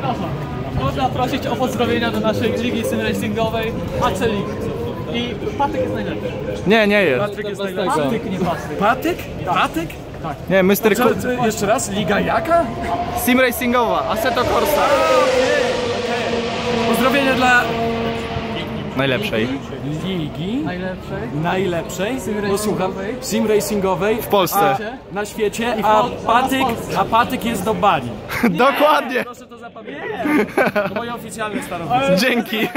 Proszę. Można prosić o pozdrowienia do naszej ligi sim racingowej AC League. I Patyk jest najlepszy. Nie, nie jest. Patryk jest najlepszy. Patyk, nie Patryk. Patyk? Patyk? Nie, Mr. Co, co, jeszcze raz, liga jaka? Sim Racingowa, Assetto Corsa. Pozdrowienia dla Najlepszej. ligi Najlepszej. najlepszej, Sim bo słucham, racingowej. sim racingowej W Polsce. a, na świecie, a patyk, a patyk jest do Bali. Dokładnie. Proszę to zapamiętać. To moje oficjalne stanowisko. Dzięki.